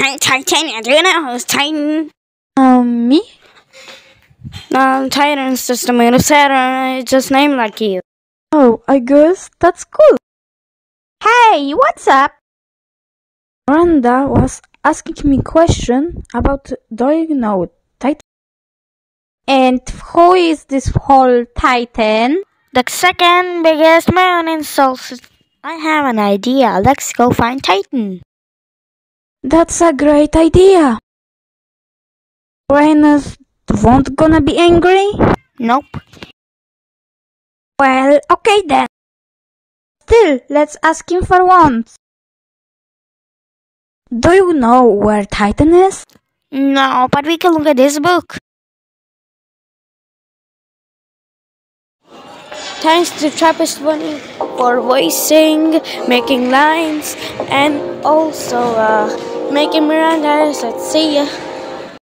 I'm Titania. Do you know who's Titan? Um, me? Um, Titan's just a moon of Saturn. It's just named like you. Oh, I guess that's cool. Hey, what's up? Miranda was asking me question about do you know Titan? And who is this whole Titan? The second biggest moon in Solstice. I have an idea. Let's go find Titan. That's a great idea. Uranus won't gonna be angry? Nope. Well, okay then. Still, let's ask him for once. Do you know where Titan is? No, but we can look at this book. Thanks to Trappist Bunny for voicing, making lines, and also uh, making Miranda. Let's see ya.